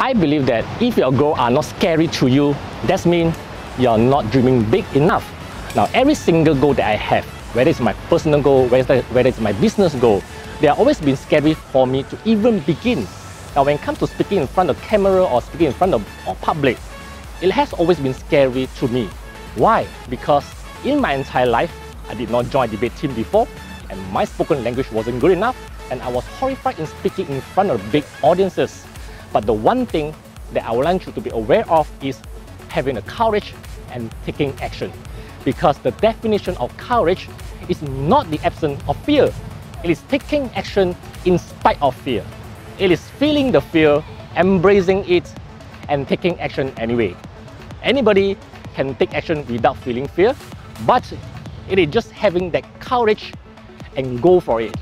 I believe that if your goals are not scary to you, that means you're not dreaming big enough. Now, every single goal that I have, whether it's my personal goal, whether, it's my business goal, they have always been scary for me to even begin. Now, when it comes to speaking in front of camera or speaking in front of, of public, it has always been scary to me. Why? Because in my entire life, I did not join a debate team before, and my spoken language wasn't good enough, and I was horrified in speaking in front of big audiences. But the one thing that I would like you to be aware of is having the courage and taking action. Because the definition of courage is not the absence of fear. It is taking action in spite of fear. It is feeling the fear, embracing it, and taking action anyway. Anybody can take action without feeling fear, but it is just having that courage and go for it.